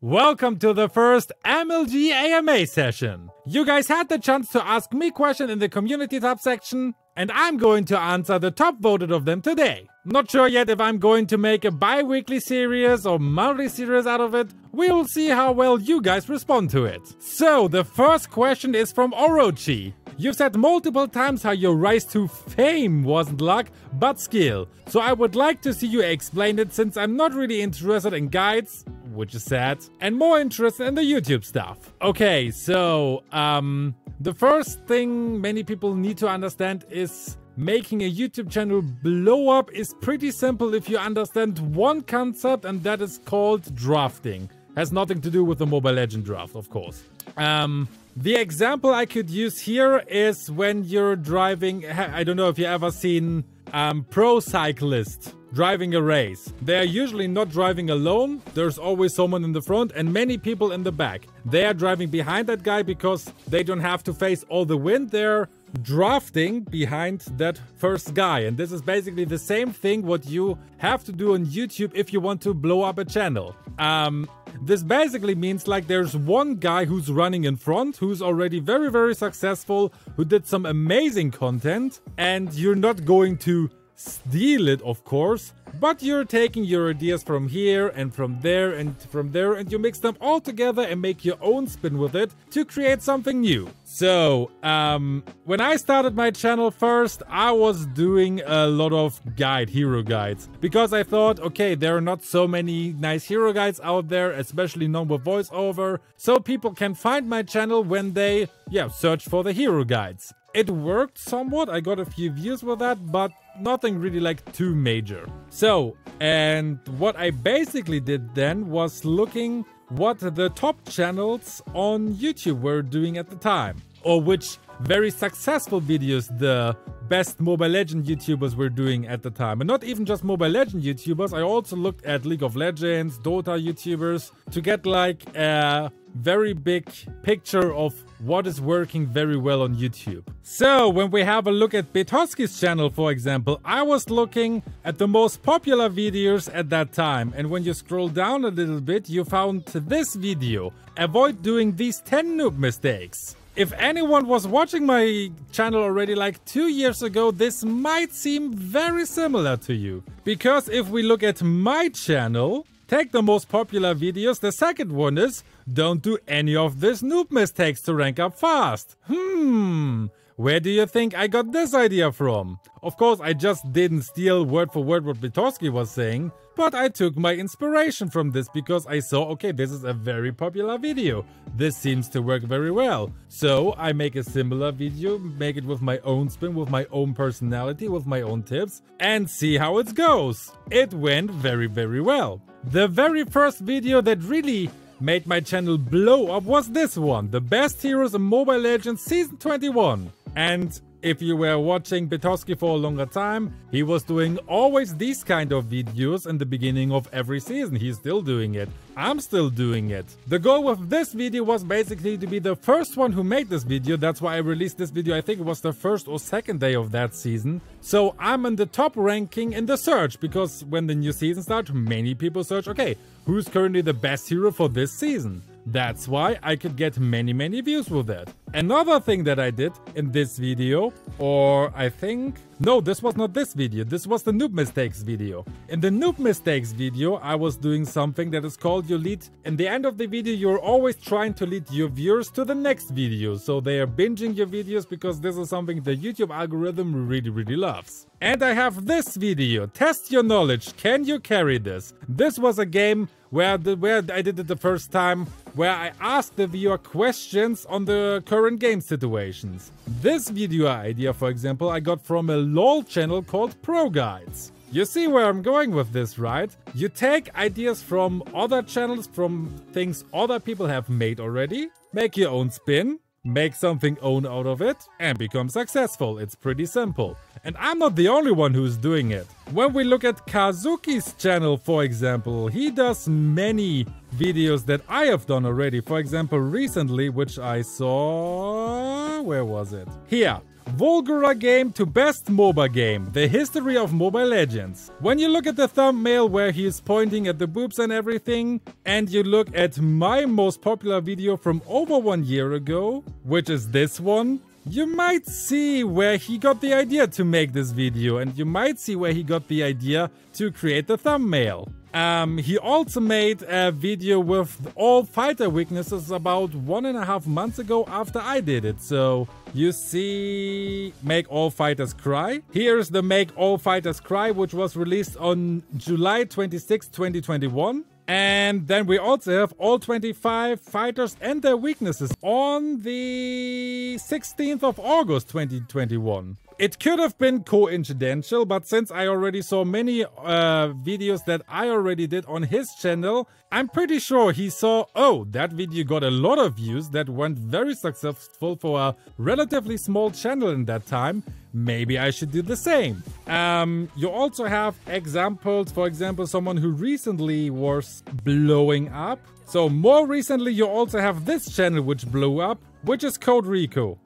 Welcome to the first MLG AMA session. You guys had the chance to ask me questions in the community tab section, and I'm going to answer the top voted of them today. Not sure yet if I'm going to make a bi-weekly series or monthly series out of it. We will see how well you guys respond to it. So, the first question is from Orochi. You've said multiple times how your rise to fame wasn't luck, but skill. So I would like to see you explain it since I'm not really interested in guides, which is sad, and more interest in the YouTube stuff. Okay, so, um, the first thing many people need to understand is making a YouTube channel blow up is pretty simple if you understand one concept and that is called drafting. Has nothing to do with the Mobile Legend draft, of course. Um, the example I could use here is when you're driving, I don't know if you ever seen um, pro cyclists driving a race. They are usually not driving alone, there's always someone in the front and many people in the back. They are driving behind that guy because they don't have to face all the wind, they're drafting behind that first guy. And this is basically the same thing what you have to do on YouTube if you want to blow up a channel. Um, this basically means like there's one guy who's running in front, who's already very, very successful, who did some amazing content, and you're not going to steal it, of course, but you're taking your ideas from here and from there and from there and you mix them all together and make your own spin with it to create something new. So, um, when I started my channel first, I was doing a lot of guide, hero guides, because I thought, okay, there are not so many nice hero guides out there, especially none with voiceover, so people can find my channel when they, yeah, search for the hero guides. It worked somewhat, I got a few views with that, but nothing really like too major. So, and what I basically did then was looking what the top channels on YouTube were doing at the time. Or which very successful videos the best Mobile Legend YouTubers were doing at the time. And not even just Mobile Legend YouTubers, I also looked at League of Legends, Dota YouTubers to get like a very big picture of what is working very well on YouTube. So when we have a look at Betosky's channel for example, I was looking at the most popular videos at that time and when you scroll down a little bit you found this video. Avoid doing these 10 noob mistakes. If anyone was watching my channel already like two years ago, this might seem very similar to you. Because if we look at my channel, take the most popular videos, the second one is don't do any of these noob mistakes to rank up fast. Hmm, where do you think I got this idea from? Of course, I just didn't steal word for word what Betosky was saying, but I took my inspiration from this because I saw, okay, this is a very popular video. This seems to work very well. So I make a similar video, make it with my own spin, with my own personality, with my own tips, and see how it goes. It went very, very well. The very first video that really made my channel blow up was this one, the best heroes in Mobile Legends Season 21. And if you were watching Betosky for a longer time, he was doing always these kind of videos in the beginning of every season. He's still doing it. I'm still doing it. The goal of this video was basically to be the first one who made this video. That's why I released this video. I think it was the first or second day of that season. So I'm in the top ranking in the search because when the new season starts, many people search, okay, who's currently the best hero for this season? That's why I could get many many views with that. Another thing that I did in this video, or I think... No, this was not this video, this was the noob mistakes video. In the noob mistakes video, I was doing something that is called your lead. In the end of the video, you're always trying to lead your viewers to the next video. So they are binging your videos because this is something the YouTube algorithm really really loves. And I have this video, test your knowledge, can you carry this? This was a game where, the, where I did it the first time, where I asked the viewer questions on the current game situations. This video idea, for example, I got from a LOL channel called Pro Guides. You see where I'm going with this, right? You take ideas from other channels, from things other people have made already, make your own spin, make something own out of it, and become successful. It's pretty simple. And I'm not the only one who's doing it. When we look at Kazuki's channel, for example, he does many videos that I have done already. For example, recently, which I saw... where was it? Here. Vulgara game to best MOBA game, the history of Mobile Legends. When you look at the thumbnail where he is pointing at the boobs and everything, and you look at my most popular video from over one year ago, which is this one, you might see where he got the idea to make this video and you might see where he got the idea to create the thumbnail. Um, he also made a video with all fighter weaknesses about one and a half months ago after I did it. So you see Make All Fighters Cry. Here's the Make All Fighters Cry, which was released on July 26, 2021. And then we also have all 25 fighters and their weaknesses on the 16th of August 2021. It could have been coincidental, but since I already saw many uh, videos that I already did on his channel, I'm pretty sure he saw, oh, that video got a lot of views, that went very successful for a relatively small channel in that time. Maybe I should do the same. Um, you also have examples, for example, someone who recently was blowing up. So more recently, you also have this channel which blew up, which is Coach Rico.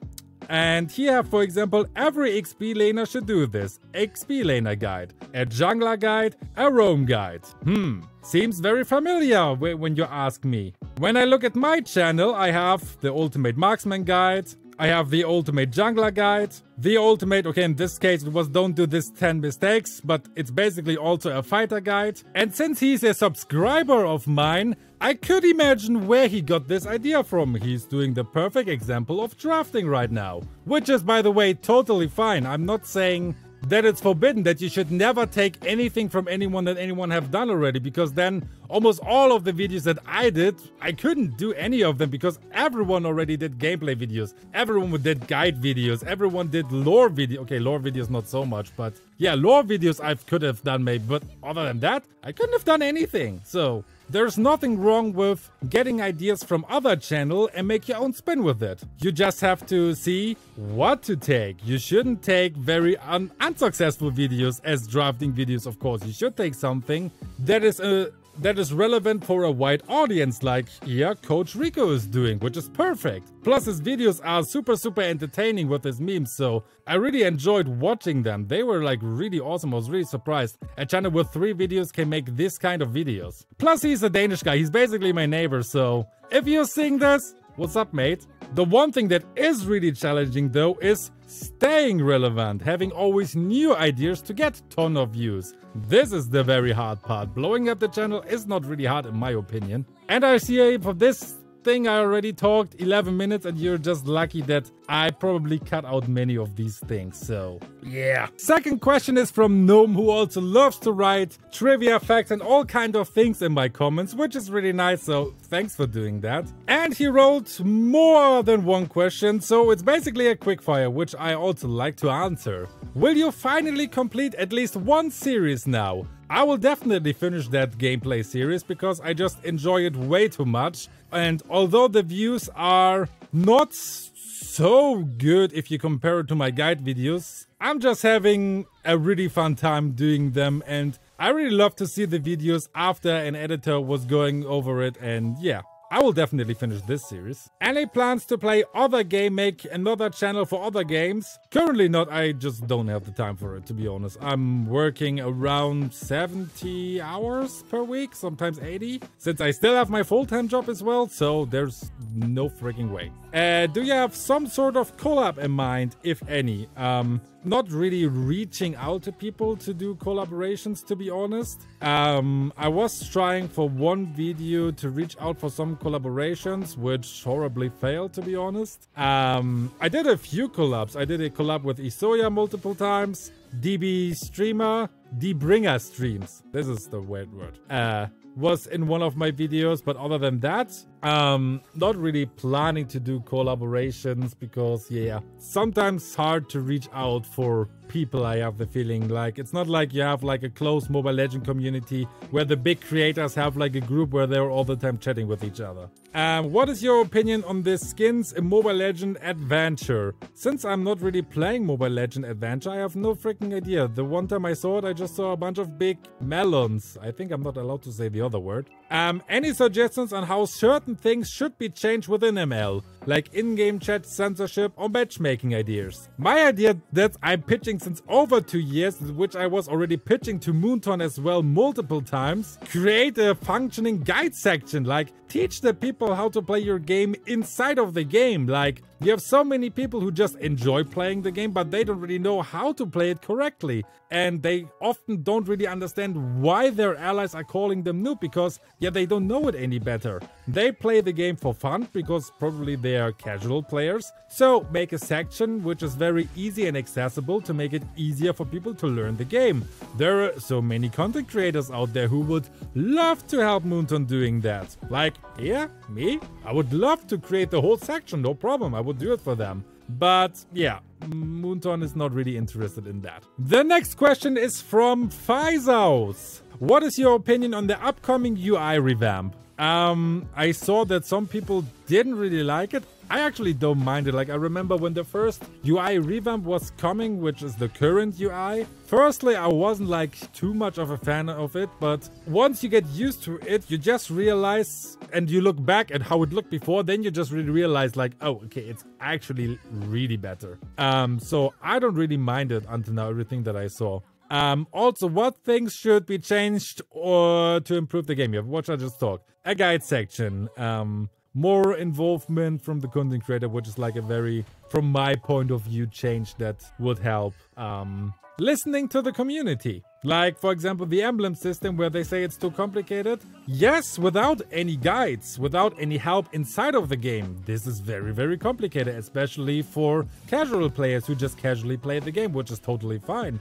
And here, for example, every XP laner should do this. XP laner guide, a jungler guide, a roam guide. Hmm, seems very familiar when you ask me. When I look at my channel, I have the Ultimate Marksman guide, I have the ultimate jungler guide. The ultimate, okay, in this case it was don't do this 10 mistakes, but it's basically also a fighter guide. And since he's a subscriber of mine, I could imagine where he got this idea from. He's doing the perfect example of drafting right now. Which is, by the way, totally fine. I'm not saying that it's forbidden, that you should never take anything from anyone that anyone have done already, because then almost all of the videos that I did, I couldn't do any of them because everyone already did gameplay videos. Everyone did guide videos. Everyone did lore video. Okay, lore videos not so much, but yeah, lore videos I could have done maybe, but other than that, I couldn't have done anything. So there's nothing wrong with getting ideas from other channel and make your own spin with it. You just have to see what to take. You shouldn't take very un unsuccessful videos as drafting videos, of course. You should take something that is a that is relevant for a wide audience like here Coach Rico is doing, which is perfect. Plus his videos are super super entertaining with his memes, so I really enjoyed watching them. They were like really awesome, I was really surprised. A channel with three videos can make this kind of videos. Plus he's a Danish guy, he's basically my neighbor, so if you're seeing this, what's up mate? The one thing that is really challenging though is staying relevant, having always new ideas to get ton of views. This is the very hard part. Blowing up the channel is not really hard in my opinion. And I see for this thing I already talked 11 minutes and you're just lucky that I probably cut out many of these things, so yeah. Second question is from Gnome who also loves to write trivia facts and all kind of things in my comments, which is really nice, so thanks for doing that. And he wrote more than one question, so it's basically a quickfire, which I also like to answer. Will you finally complete at least one series now? I will definitely finish that gameplay series because I just enjoy it way too much. And although the views are not so good if you compare it to my guide videos, I'm just having a really fun time doing them and I really love to see the videos after an editor was going over it and yeah. I will definitely finish this series. Any plans to play other game, make another channel for other games? Currently not, I just don't have the time for it, to be honest. I'm working around 70 hours per week, sometimes 80, since I still have my full-time job as well, so there's no freaking way. Uh, do you have some sort of collab in mind, if any? Um, not really reaching out to people to do collaborations, to be honest. Um, I was trying for one video to reach out for some collaborations, which horribly failed, to be honest. Um, I did a few collabs. I did a collab with Isoya multiple times, DB Streamer, Dbringer Streams. This is the weird word. Uh, was in one of my videos, but other than that, um, not really planning to do collaborations because, yeah, sometimes hard to reach out for people, I have the feeling. Like, it's not like you have like a close Mobile Legend community where the big creators have like a group where they're all the time chatting with each other. Um, what is your opinion on this skins in Mobile Legend Adventure? Since I'm not really playing Mobile Legend Adventure, I have no freaking idea. The one time I saw it, I just saw a bunch of big melons. I think I'm not allowed to say the other word. Um, any suggestions on how certain things should be changed within ML? like in-game chat censorship or matchmaking ideas. My idea that I'm pitching since over two years, which I was already pitching to Moonton as well multiple times, create a functioning guide section, like teach the people how to play your game inside of the game, like you have so many people who just enjoy playing the game, but they don't really know how to play it correctly. And they often don't really understand why their allies are calling them noob because, yeah, they don't know it any better. They play the game for fun because probably they are casual players. So make a section which is very easy and accessible to make it easier for people to learn the game. There are so many content creators out there who would love to help Moonton doing that. Like, yeah, me? I would love to create the whole section, no problem. I would do it for them. But yeah, Moonton is not really interested in that. The next question is from Faizaus. What is your opinion on the upcoming UI revamp? Um, I saw that some people didn't really like it. I actually don't mind it. Like, I remember when the first UI revamp was coming, which is the current UI. Firstly, I wasn't like too much of a fan of it, but once you get used to it, you just realize and you look back at how it looked before, then you just really realize like, oh, okay, it's actually really better. Um, so I don't really mind it until now, everything that I saw. Um, also, what things should be changed or to improve the game? Yeah, watch I just talk. A guide section. Um, more involvement from the content creator, which is like a very, from my point of view, change that would help. Um, listening to the community. Like, for example, the emblem system where they say it's too complicated. Yes, without any guides, without any help inside of the game. This is very, very complicated, especially for casual players who just casually play the game, which is totally fine.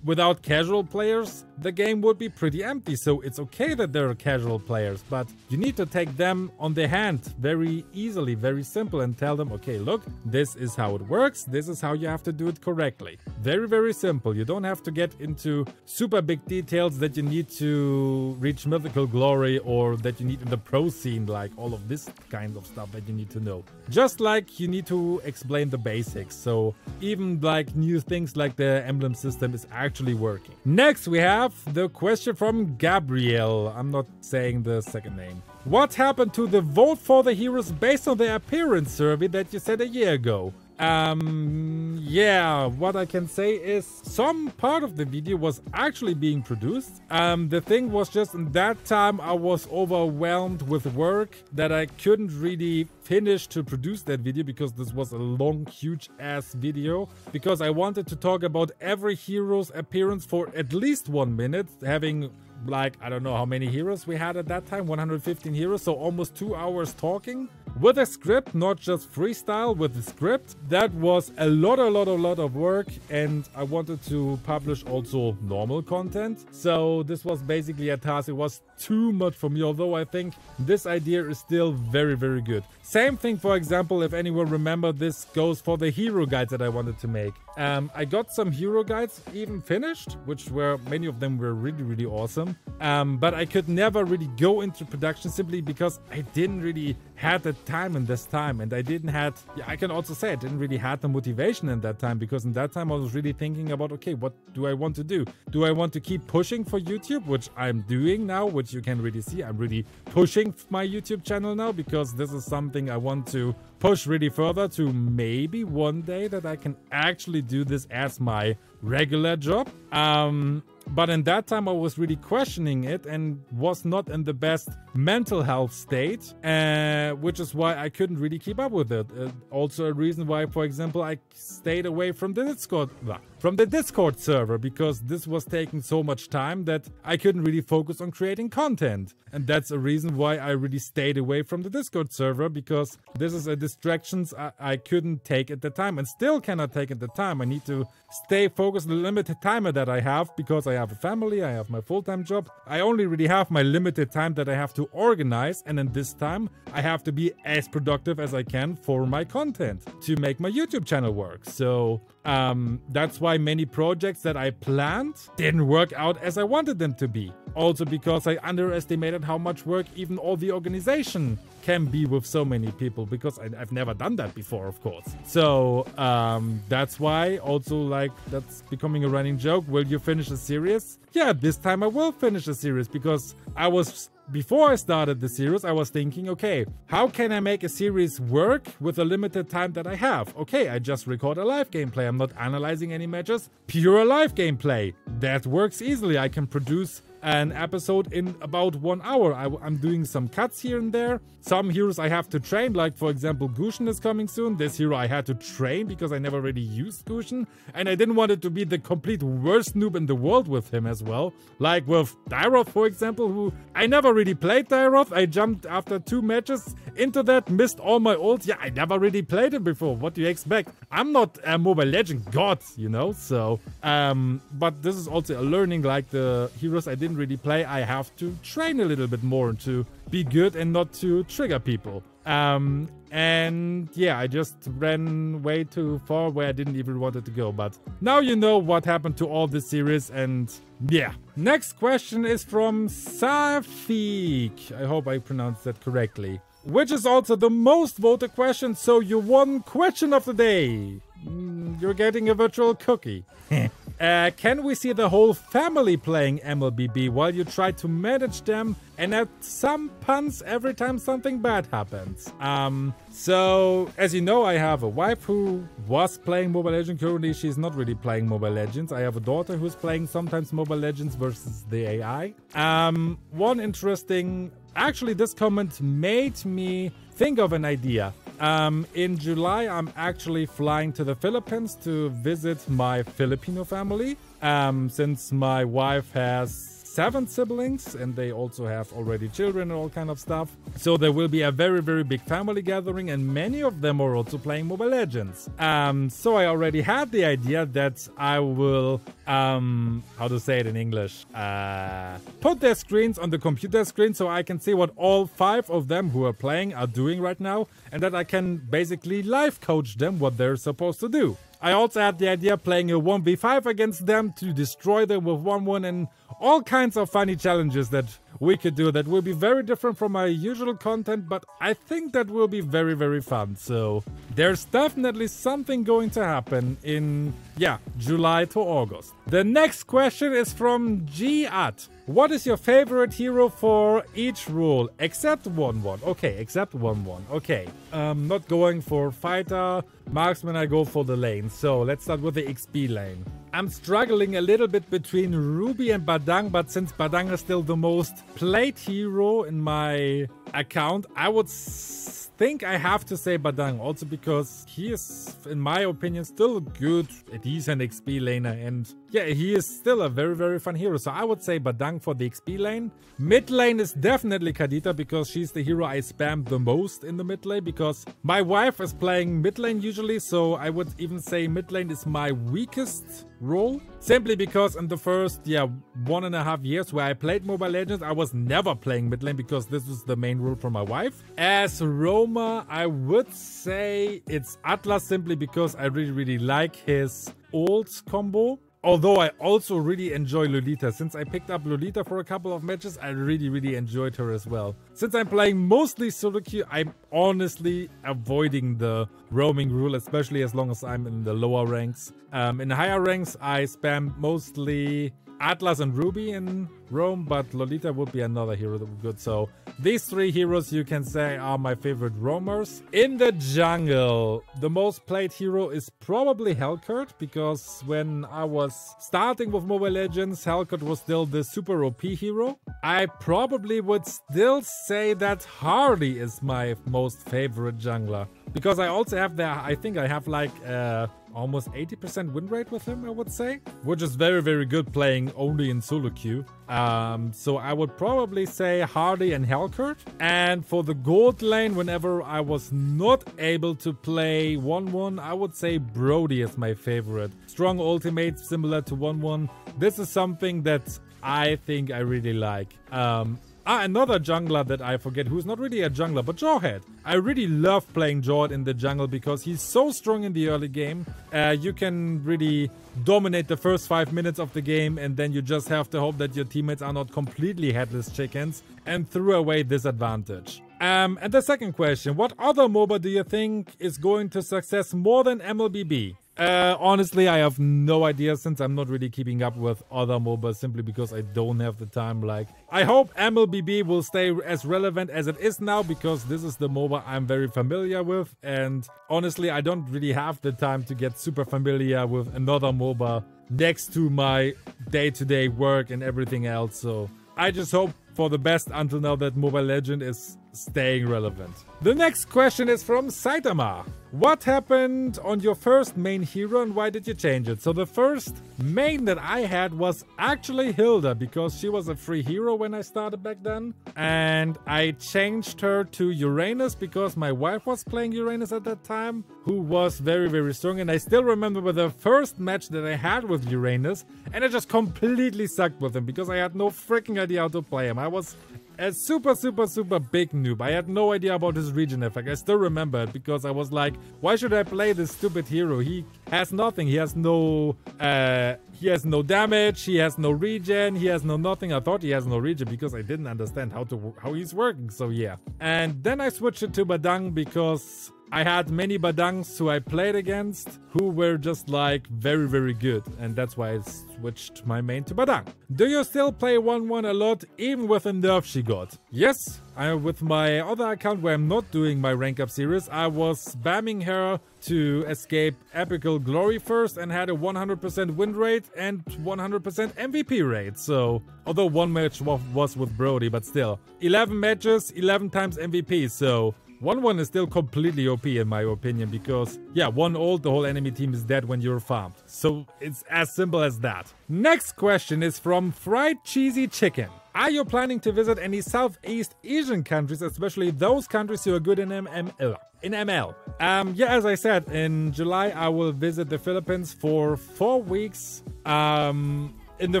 Without casual players, the game would be pretty empty, so it's okay that there are casual players, but you need to take them on the hand very easily, very simple, and tell them, okay, look, this is how it works, this is how you have to do it correctly. Very, very simple. You don't have to get into super big details that you need to reach mythical glory or that you need in the pro scene, like all of this kind of stuff that you need to know. Just like you need to explain the basics, so even like new things like the emblem system is actually working. Next, we have the question from Gabriel. I'm not saying the second name. What happened to the vote for the heroes based on the appearance survey that you said a year ago? Um, yeah, what I can say is some part of the video was actually being produced. Um, the thing was just in that time I was overwhelmed with work that I couldn't really finish to produce that video because this was a long, huge ass video. Because I wanted to talk about every hero's appearance for at least one minute, having like, I don't know how many heroes we had at that time, 115 heroes, so almost two hours talking with a script, not just freestyle with the script. That was a lot, a lot, a lot of work and I wanted to publish also normal content. So this was basically a task. It was too much for me, although I think this idea is still very, very good. Same thing, for example, if anyone remember, this goes for the hero guides that I wanted to make. Um, I got some hero guides even finished, which were, many of them were really, really awesome. Um, but I could never really go into production simply because I didn't really had the time in this time and I didn't had yeah, I can also say I didn't really had the motivation in that time because in that time I was really thinking about okay what do I want to do do I want to keep pushing for YouTube which I'm doing now which you can really see I'm really pushing my YouTube channel now because this is something I want to push really further to maybe one day that I can actually do this as my regular job. Um, but in that time, I was really questioning it and was not in the best mental health state, uh, which is why I couldn't really keep up with it. Uh, also, a reason why, for example, I stayed away from the Discord, from the Discord server because this was taking so much time that I couldn't really focus on creating content. And that's a reason why I really stayed away from the Discord server because this is a distractions I, I couldn't take at the time and still cannot take at the time. I need to stay focused the limited time that I have because I have a family, I have my full-time job. I only really have my limited time that I have to organize and in this time I have to be as productive as I can for my content to make my YouTube channel work. So um, that's why many projects that I planned didn't work out as I wanted them to be. Also because I underestimated how much work even all the organization can be with so many people because I, have never done that before, of course. So um, that's why also like that's becoming a running joke. Will you finish a series? Yeah, this time I will finish a series because I was before I started the series, I was thinking, okay, how can I make a series work with the limited time that I have? Okay, I just record a live gameplay. I'm not analyzing any matches, pure live gameplay. That works easily. I can produce an episode in about one hour. I, am doing some cuts here and there. Some heroes I have to train, like for example, Gusion is coming soon. This hero I had to train because I never really used Gusion, and I didn't want it to be the complete worst noob in the world with him as well. Like with Dyrroth, for example, who I never really played Dyrroth. I jumped after two matches into that, missed all my ults. Yeah, I never really played it before. What do you expect? I'm not a Mobile Legend god, you know. So, um, but this is also a learning. Like the heroes I did didn't really play, I have to train a little bit more to be good and not to trigger people. Um, and yeah, I just ran way too far where I didn't even wanted to go. But now you know what happened to all this series and yeah. Next question is from Safik. I hope I pronounced that correctly. Which is also the most voted question, so you won question of the day. Mm, you're getting a virtual cookie. Uh, can we see the whole family playing MLBB while you try to manage them and add some puns every time something bad happens? Um, so, as you know, I have a wife who was playing Mobile Legends. Currently, she's not really playing Mobile Legends. I have a daughter who's playing sometimes Mobile Legends versus the AI. Um, one interesting... Actually, this comment made me think of an idea. Um, in July, I'm actually flying to the Philippines to visit my Filipino family. Um, since my wife has seven siblings and they also have already children and all kind of stuff. So there will be a very, very big family gathering and many of them are also playing Mobile Legends. Um, so I already had the idea that I will, um, how to say it in English, uh, put their screens on the computer screen so I can see what all five of them who are playing are doing right now and that I can basically live coach them what they're supposed to do. I also had the idea of playing a 1v5 against them to destroy them with Wanwan and all kinds of funny challenges that we could do that will be very different from my usual content, but I think that will be very, very fun. So there's definitely something going to happen in, yeah, July to August. The next question is from G at. What is your favorite hero for each role? Except Wanwan. Okay, except Wanwan. Okay. Um, not going for fighter. Marksman, I go for the lane. So let's start with the XP lane. I'm struggling a little bit between Ruby and Badang, but since Badang is still the most played hero in my account, I would think I have to say Badang, also because he is, in my opinion, still good, decent XP laner, and yeah, he is still a very, very fun hero. So I would say Badang for the XP lane. Mid lane is definitely Kadita, because she's the hero I spam the most in the mid lane, because my wife is playing mid lane usually, so I would even say mid lane is my weakest role. Simply because in the first, yeah, one and a half years where I played Mobile Legends, I was never playing mid lane because this was the main role for my wife. As Roma, I would say it's Atlas simply because I really, really like his ult combo. Although I also really enjoy Lolita. Since I picked up Lolita for a couple of matches, I really, really enjoyed her as well. Since I'm playing mostly solo queue, I'm honestly avoiding the roaming rule, especially as long as I'm in the lower ranks. Um, in higher ranks, I spam mostly Atlas and Ruby in roam, but Lolita would be another hero that would be good. So these three heroes you can say are my favorite roamers. In the jungle, the most played hero is probably Helcurt because when I was starting with Mobile Legends, Helcurt was still the super OP hero. I probably would still say that Hardy is my most favorite jungler because I also have the I think I have like uh, almost 80% win rate with him, I would say, which is very, very good playing only in solo queue. Um, so I would probably say Hardy and Helcurt. And for the gold lane, whenever I was not able to play Wanwan, I would say Brody is my favorite. Strong ultimate, similar to Wanwan. This is something that I think I really like. Um, Ah, another jungler that I forget, who's not really a jungler, but Jawhead. I really love playing Jawhead in the jungle because he's so strong in the early game. Uh, you can really dominate the first five minutes of the game and then you just have to hope that your teammates are not completely headless chickens and throw away this advantage. Um, and the second question, what other MOBA do you think is going to success more than MLBB? Uh, honestly, I have no idea since I'm not really keeping up with other MOBAs simply because I don't have the time. Like, I hope MLBB will stay as relevant as it is now because this is the MOBA I'm very familiar with. And honestly, I don't really have the time to get super familiar with another MOBA next to my day-to-day -day work and everything else. So I just hope for the best until now that Mobile Legend is staying relevant. The next question is from Saitama. What happened on your first main hero and why did you change it? So the first main that I had was actually Hilda because she was a free hero when I started back then. And I changed her to Uranus because my wife was playing Uranus at that time, who was very, very strong. And I still remember the first match that I had with Uranus and I just completely sucked with him because I had no freaking idea how to play him. I was a super, super, super big noob. I had no idea about his regen effect. I still remember it because I was like, why should I play this stupid hero? He has nothing. He has no, uh, he has no damage. He has no regen. He has no nothing. I thought he has no regen because I didn't understand how to how he's working. So yeah. And then I switched it to Badang because I had many Badangs who I played against who were just like very, very good. And that's why I switched my main to Badang. Do you still play Wanwan a lot, even with the nerf she got? Yes, I, with my other account where I'm not doing my rank up series, I was spamming her to escape epical glory first and had a 100% win rate and 100% MVP rate. So, although one match was with Brody, but still, 11 matches, 11 times MVP. So, Wanwan is still completely OP in my opinion because, yeah, 1 ult, the whole enemy team is dead when you're farmed. So it's as simple as that. Next question is from Fried Cheesy Chicken. Are you planning to visit any Southeast Asian countries, especially those countries who are good in ML? In ML. Um, yeah, as I said, in July I will visit the Philippines for four weeks. Um, in the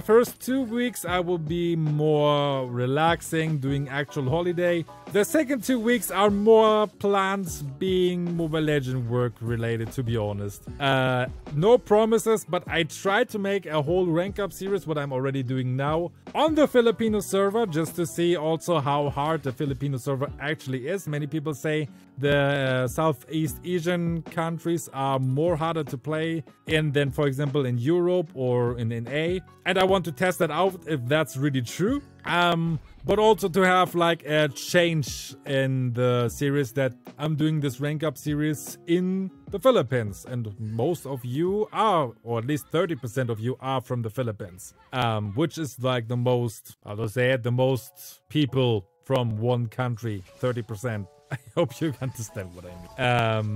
first two weeks, I will be more relaxing, doing actual holiday. The second two weeks are more plans being Mobile Legend work related, to be honest. Uh, no promises, but I try to make a whole rank up series, what I'm already doing now, on the Filipino server, just to see also how hard the Filipino server actually is. Many people say the uh, Southeast Asian countries are more harder to play in than, for example, in Europe or in NA. And I want to test that out if that's really true. Um, but also to have like a change in the series that I'm doing this rank up series in the Philippines. And most of you are, or at least 30% of you are from the Philippines. Um, which is like the most, how to say it, the most people from one country, 30%. I hope you understand what I mean.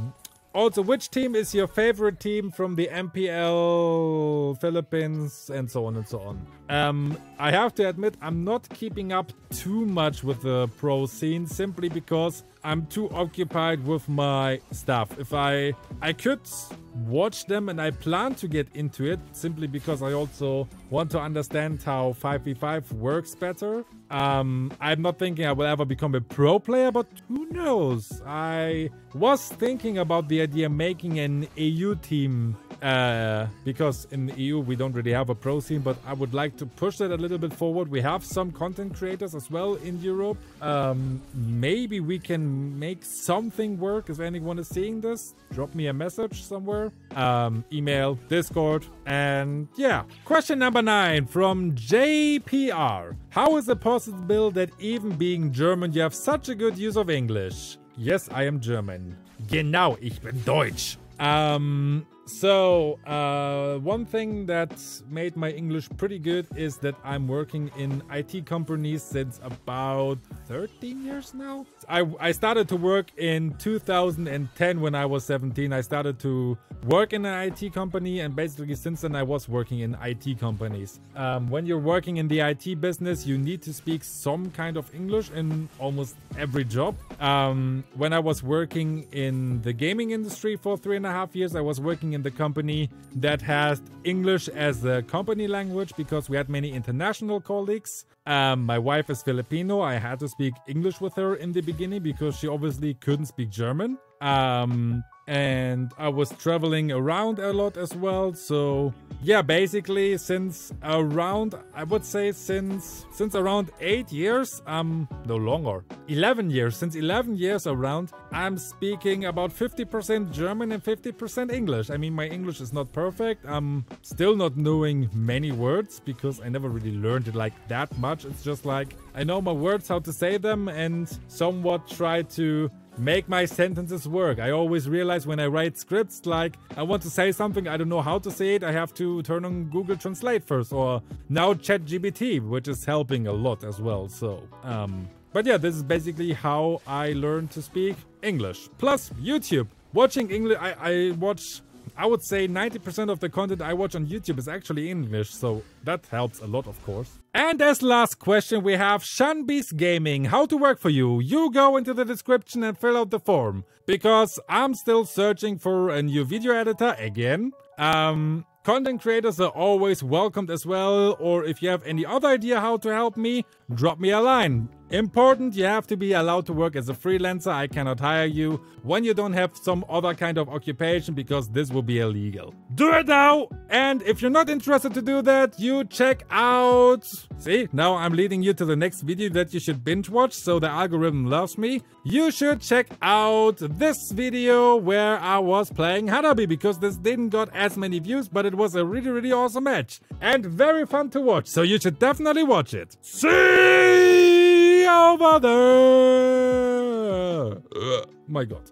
Um, also, which team is your favorite team from the MPL Philippines and so on and so on? Um, I have to admit, I'm not keeping up too much with the pro scene simply because I'm too occupied with my stuff. If I I could watch them and I plan to get into it simply because I also want to understand how 5v5 works better. Um, I'm not thinking I will ever become a pro player, but who knows? I was thinking about the idea making an EU team uh, because in the EU we don't really have a pro scene, but I would like to push that a little bit forward. We have some content creators as well in Europe. Um, maybe we can make something work. If anyone is seeing this, drop me a message somewhere. Um, email, Discord, and yeah. Question number nine from JPR. How is it possible that even being German, you have such a good use of English? Yes, I am German. Genau, ich bin Deutsch. Um, so, uh, one thing that made my English pretty good is that I'm working in IT companies since about 13 years now. I, I started to work in 2010 when I was 17. I started to work in an IT company, and basically, since then, I was working in IT companies. Um, when you're working in the IT business, you need to speak some kind of English in almost every job. Um, when I was working in the gaming industry for three and a half years, I was working in the company that has English as the company language because we had many international colleagues. Um, my wife is Filipino. I had to speak English with her in the beginning because she obviously couldn't speak German. Um, and I was traveling around a lot as well. So yeah, basically since around I would say since since around 8 years, um no longer. 11 years, since 11 years around, I'm speaking about 50% German and 50% English. I mean, my English is not perfect. I'm still not knowing many words because I never really learned it like that much. It's just like I know my words, how to say them and somewhat try to make my sentences work. I always realize when I write scripts, like I want to say something, I don't know how to say it, I have to turn on Google Translate first, or now ChatGPT, which is helping a lot as well. So, um, but yeah, this is basically how I learned to speak English. Plus YouTube. Watching English, I, I watch I would say 90% of the content I watch on YouTube is actually English, so that helps a lot, of course. And as last question, we have Shanbees Gaming. How to work for you? You go into the description and fill out the form. Because I'm still searching for a new video editor again. Um, Content creators are always welcomed as well, or if you have any other idea how to help me, drop me a line. Important, you have to be allowed to work as a freelancer. I cannot hire you when you don't have some other kind of occupation because this will be illegal. Do it now! And if you're not interested to do that, you check out... See, now I'm leading you to the next video that you should binge watch so the algorithm loves me. You should check out this video where I was playing Hanabi because this didn't got as many views, but it was a really, really awesome match. And very fun to watch, so you should definitely watch it. See! Over there. Uh, my god.